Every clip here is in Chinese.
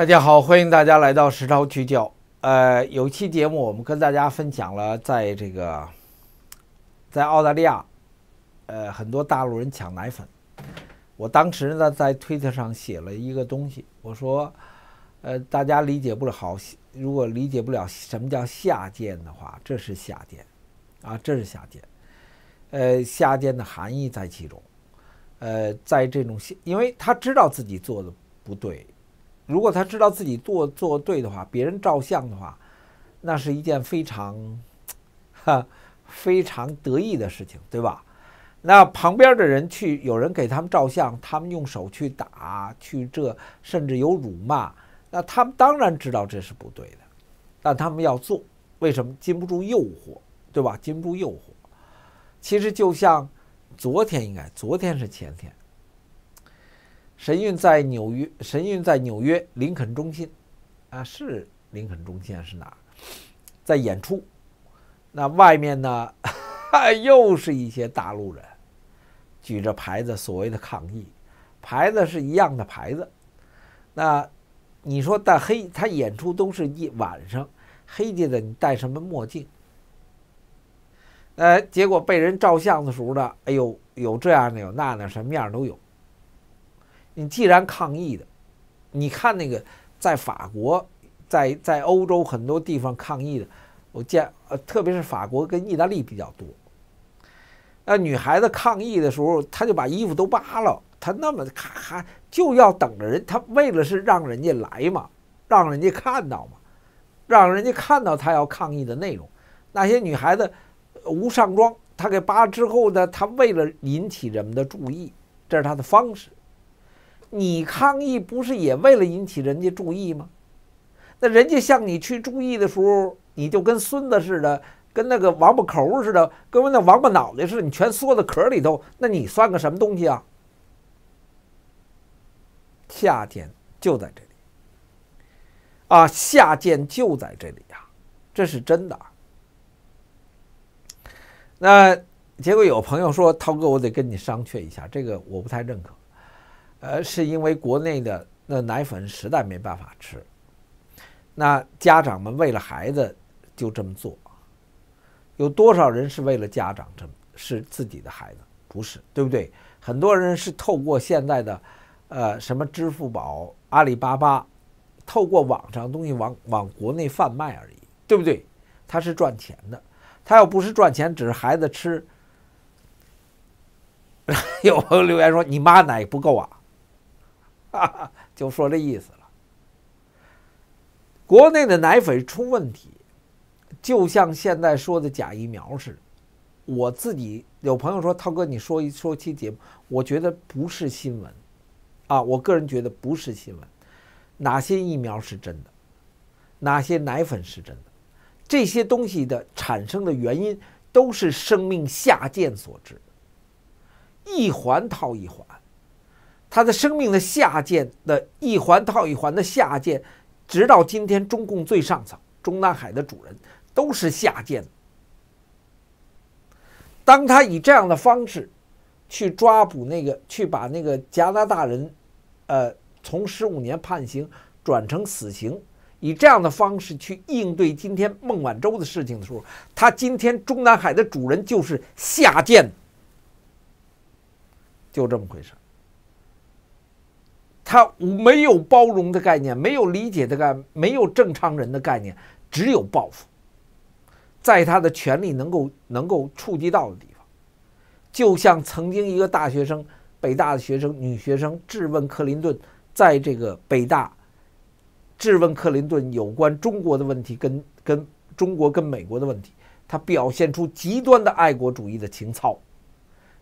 大家好，欢迎大家来到实操聚焦。呃，有期节目我们跟大家分享了，在这个在澳大利亚，呃，很多大陆人抢奶粉。我当时呢在推特上写了一个东西，我说，呃，大家理解不了好，如果理解不了什么叫下贱的话，这是下贱，啊，这是下贱。呃，下贱的含义在其中。呃，在这种，因为他知道自己做的不对。如果他知道自己做做对的话，别人照相的话，那是一件非常，哈，非常得意的事情，对吧？那旁边的人去，有人给他们照相，他们用手去打，去这，甚至有辱骂，那他们当然知道这是不对的，但他们要做，为什么？禁不住诱惑，对吧？禁不住诱惑。其实就像昨天，应该昨天是前天。神韵在纽约，神韵在纽约林肯中心，啊，是林肯中心是哪？在演出，那外面呢，又是一些大陆人，举着牌子，所谓的抗议，牌子是一样的牌子。那你说戴黑，他演出都是一晚上，黑家的你戴什么墨镜？呃，结果被人照相的时候呢，哎呦，有这样的，有那的，什么样都有。你既然抗议的，你看那个在法国，在在欧洲很多地方抗议的，我见呃，特别是法国跟意大利比较多。那女孩子抗议的时候，她就把衣服都扒了，她那么咔咔就要等着人，她为了是让人家来嘛，让人家看到嘛，让人家看到她要抗议的内容。那些女孩子无上装，她给扒之后呢，她为了引起人们的注意，这是她的方式。你抗议不是也为了引起人家注意吗？那人家向你去注意的时候，你就跟孙子似的，跟那个王八壳似的，跟那王八脑袋似的，你全缩在壳里头，那你算个什么东西啊？下贱就在这里啊！下贱就在这里呀，这是真的。那结果有朋友说：“涛哥，我得跟你商榷一下，这个我不太认可。”呃，是因为国内的那奶粉实在没办法吃，那家长们为了孩子就这么做，有多少人是为了家长这么是自己的孩子？不是，对不对？很多人是透过现在的，呃，什么支付宝、阿里巴巴，透过网上东西往往国内贩卖而已，对不对？他是赚钱的，他要不是赚钱，只是孩子吃。有朋友留言说：“你妈奶不够啊？”哈哈，就说这意思了。国内的奶粉出问题，就像现在说的假疫苗似的。我自己有朋友说：“涛哥，你说一说期节目，我觉得不是新闻，啊，我个人觉得不是新闻。哪些疫苗是真的？哪些奶粉是真的？这些东西的产生的原因都是生命下贱所致，一环套一环。”他的生命的下贱的一环套一环的下贱，直到今天，中共最上层中南海的主人都是下贱。当他以这样的方式去抓捕那个，去把那个加拿大人，呃，从十五年判刑转成死刑，以这样的方式去应对今天孟晚舟的事情的时候，他今天中南海的主人就是下贱，就这么回事。他没有包容的概念，没有理解的概念，没有正常人的概念，只有报复。在他的权力能够能够触及到的地方，就像曾经一个大学生，北大的学生女学生质问克林顿，在这个北大质问克林顿有关中国的问题，跟跟中国跟美国的问题，他表现出极端的爱国主义的情操，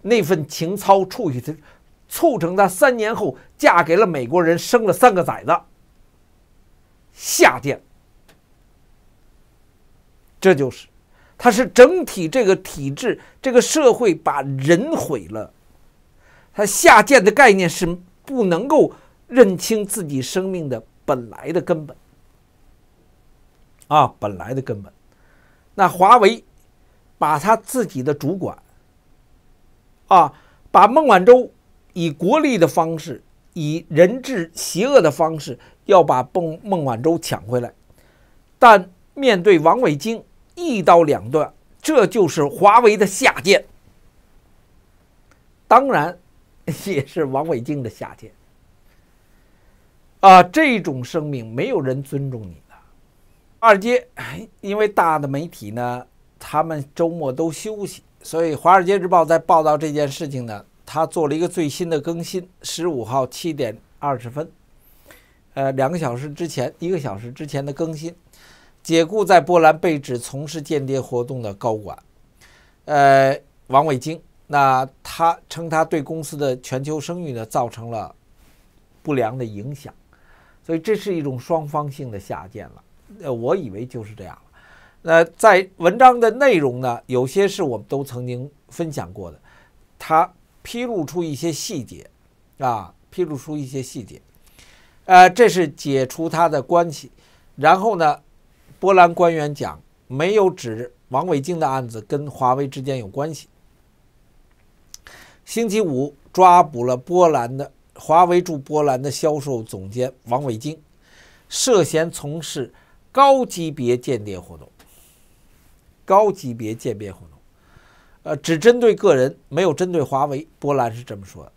那份情操触及他。促成她三年后嫁给了美国人，生了三个崽子。下贱，这就是，他是整体这个体制、这个社会把人毁了。他下贱的概念是不能够认清自己生命的本来的根本，啊，本来的根本。那华为把他自己的主管，啊，把孟晚舟。以国力的方式，以人质邪恶的方式要把孟孟晚舟抢回来，但面对王伟京一刀两断，这就是华为的下贱。当然，也是王伟京的下贱。啊，这种声明没有人尊重你的。华尔街，因为大的媒体呢，他们周末都休息，所以《华尔街日报》在报道这件事情呢，他做了一个最新的更新，十五号七点二十分，呃，两个小时之前，一个小时之前的更新，解雇在波兰被指从事间谍活动的高管，呃，王伟京，那他称他对公司的全球声誉呢造成了不良的影响。所以这是一种双方性的下贱了，呃，我以为就是这样了。那在文章的内容呢，有些是我们都曾经分享过的，他披露出一些细节，啊，披露出一些细节，呃，这是解除他的关系。然后呢，波兰官员讲没有指王伟京的案子跟华为之间有关系。星期五抓捕了波兰的。华为驻波兰的销售总监王伟京涉嫌从事高级别间谍活动。高级别间谍活，呃，只针对个人，没有针对华为。波兰是这么说的。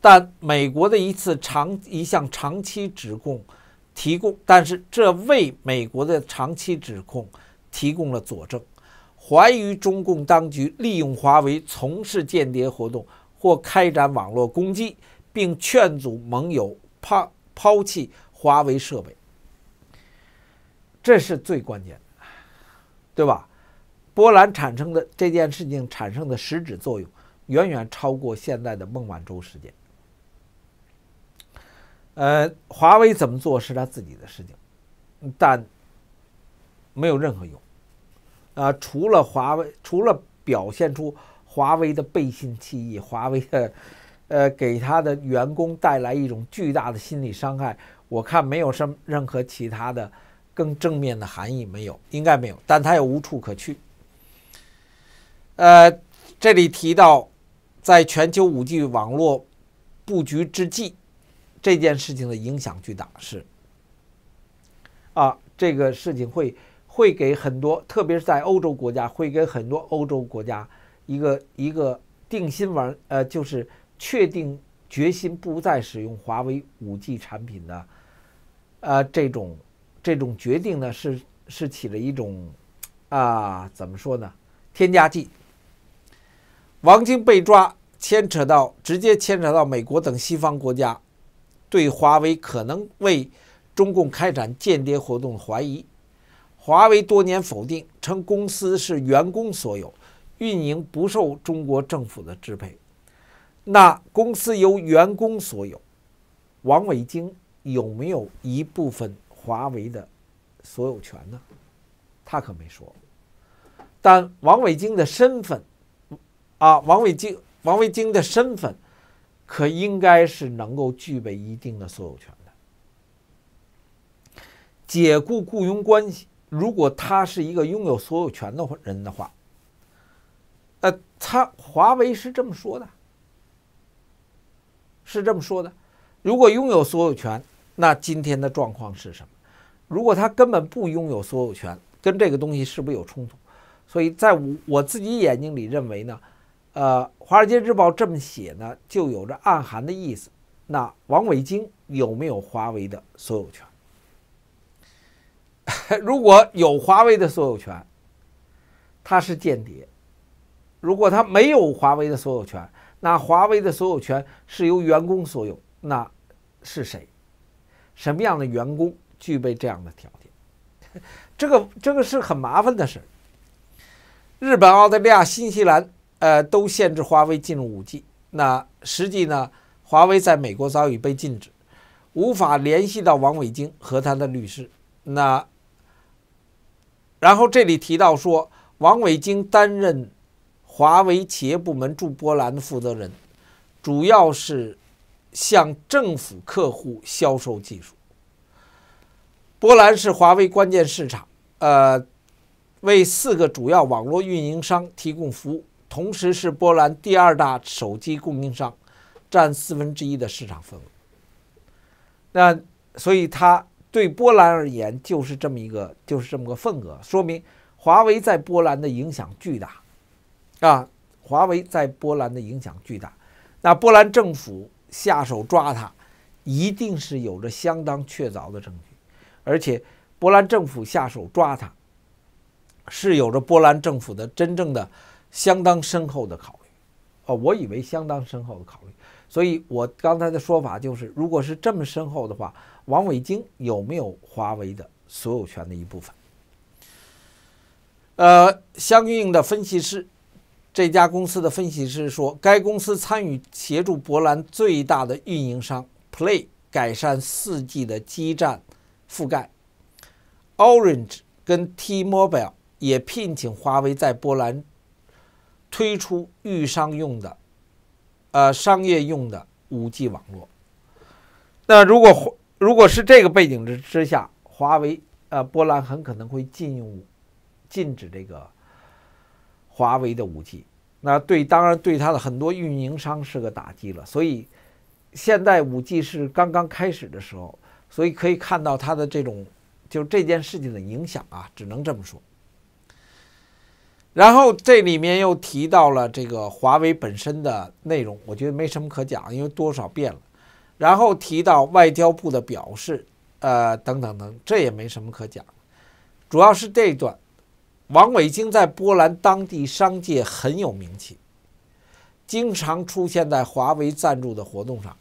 但美国的一次长一项长期指控提供，但是这为美国的长期指控提供了佐证，怀疑中共当局利用华为从事间谍活动或开展网络攻击。并劝阻盟友抛抛弃华为设备，这是最关键的，对吧？波兰产生的这件事情产生的实质作用，远远超过现在的孟晚舟事件。呃，华为怎么做是他自己的事情，但没有任何用。啊，除了华为，除了表现出华为的背信弃义，华为的。呃，给他的员工带来一种巨大的心理伤害，我看没有什么任何其他的更正面的含义，没有，应该没有，但他又无处可去。呃，这里提到，在全球五 G 网络布局之际，这件事情的影响巨大，是啊，这个事情会会给很多，特别是在欧洲国家，会给很多欧洲国家一个一个定心丸，呃，就是。确定决心不再使用华为五 G 产品的，呃，这种这种决定呢，是是起了一种啊，怎么说呢？添加剂。王晶被抓，牵扯到直接牵扯到美国等西方国家对华为可能为中共开展间谍活动的怀疑。华为多年否定，称公司是员工所有，运营不受中国政府的支配。那公司由员工所有，王伟京有没有一部分华为的所有权呢？他可没说。但王伟京的身份，啊，王伟京，王伟京的身份，可应该是能够具备一定的所有权的。解雇雇佣关系，如果他是一个拥有所有权的人的话，呃，他华为是这么说的。是这么说的：如果拥有所有权，那今天的状况是什么？如果他根本不拥有所有权，跟这个东西是不是有冲突？所以在我我自己眼睛里认为呢，呃，《华尔街日报》这么写呢，就有着暗含的意思。那王伟京有没有华为的所有权？如果有华为的所有权，他是间谍；如果他没有华为的所有权，那华为的所有权是由员工所有，那是谁？什么样的员工具备这样的条件？这个这个是很麻烦的事。日本、澳大利亚、新西兰，呃，都限制华为进入五 G。那实际呢，华为在美国早已被禁止，无法联系到王伟京和他的律师。那然后这里提到说，王伟京担任。华为企业部门驻波兰的负责人，主要是向政府客户销售技术。波兰是华为关键市场，呃，为四个主要网络运营商提供服务，同时是波兰第二大手机供应商，占四分之一的市场份额。那所以它对波兰而言就是这么一个，就是这么个份额，说明华为在波兰的影响巨大啊！华为在波兰的影响巨大，那波兰政府下手抓它，一定是有着相当确凿的证据，而且波兰政府下手抓它，是有着波兰政府的真正的相当深厚的考虑。哦，我以为相当深厚的考虑，所以我刚才的说法就是，如果是这么深厚的话，王伟京有没有华为的所有权的一部分？呃，相应的分析师。这家公司的分析师说，该公司参与协助波兰最大的运营商 Play 改善 4G 的基站覆盖。Orange 跟 T-Mobile 也聘请华为在波兰推出预商用的、呃商业用的 5G 网络。那如果如果是这个背景之之下，华为呃波兰很可能会禁用禁止这个。华为的五 G，那对当然对它的很多运营商是个打击了。所以现在五 G 是刚刚开始的时候，所以可以看到它的这种就这件事情的影响啊，只能这么说。然后这里面又提到了这个华为本身的内容，我觉得没什么可讲，因为多少变了。然后提到外交部的表示，呃，等等等，这也没什么可讲，主要是这一段。王伟京在波兰当地商界很有名气，经常出现在华为赞助的活动上。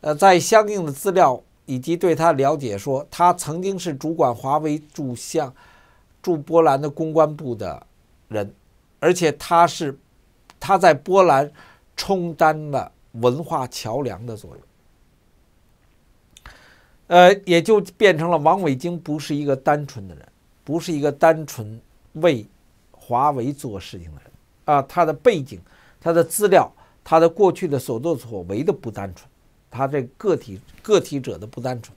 呃，在相应的资料以及对他了解说，他曾经是主管华为驻向驻波兰的公关部的人，而且他是他在波兰充当了文化桥梁的作用。呃，也就变成了王伟京不是一个单纯的人，不是一个单纯。为华为做事情的人啊，他的背景、他的资料、他的过去的所作所为的不单纯，他这个体个体者的不单纯。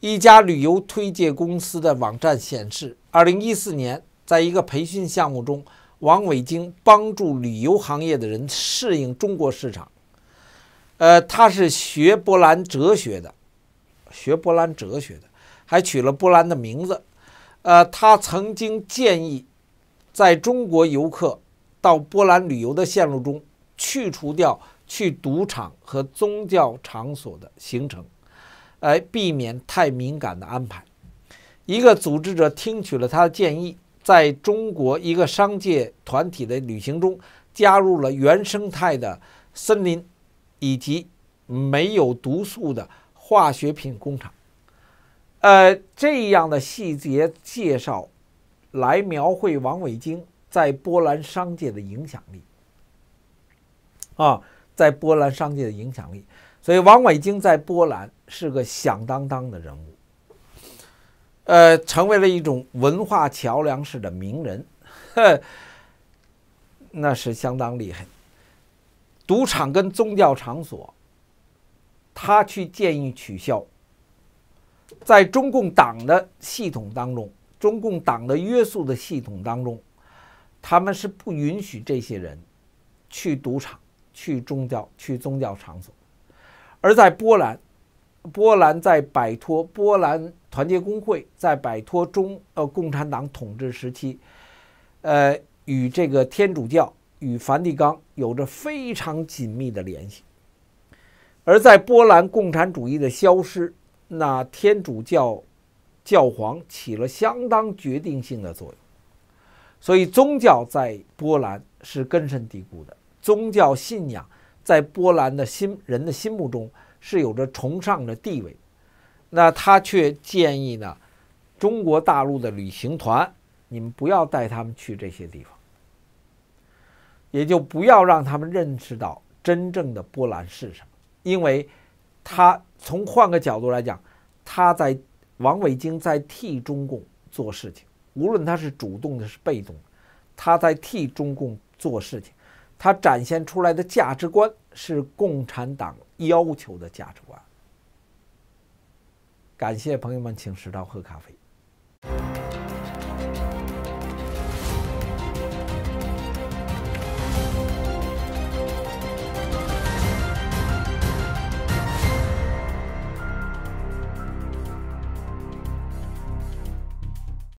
一家旅游推介公司的网站显示，二零一四年，在一个培训项目中，王伟京帮助旅游行业的人适应中国市场。呃，他是学波兰哲学的，学波兰哲学的，还取了波兰的名字。呃，他曾经建议，在中国游客到波兰旅游的线路中去除掉去赌场和宗教场所的行程，来避免太敏感的安排。一个组织者听取了他的建议，在中国一个商界团体的旅行中加入了原生态的森林以及没有毒素的化学品工厂。呃，这样的细节介绍，来描绘王伟京在波兰商界的影响力啊，在波兰商界的影响力。所以，王伟京在波兰是个响当当的人物，呃，成为了一种文化桥梁式的名人，呵，那是相当厉害。赌场跟宗教场所，他去建议取消。在中共党的系统当中，中共党的约束的系统当中，他们是不允许这些人去赌场、去宗教、去宗教场所。而在波兰，波兰在摆脱波兰团结工会在摆脱中呃共产党统治时期，呃，与这个天主教与梵蒂冈有着非常紧密的联系。而在波兰共产主义的消失。那天主教教皇起了相当决定性的作用，所以宗教在波兰是根深蒂固的。宗教信仰在波兰的心人的心目中是有着崇尚的地位。那他却建议呢，中国大陆的旅行团，你们不要带他们去这些地方，也就不要让他们认识到真正的波兰是什么，因为。他从换个角度来讲，他在王伟京在替中共做事情，无论他是主动的是被动的，他在替中共做事情，他展现出来的价值观是共产党要求的价值观。感谢朋友们，请食道喝咖啡。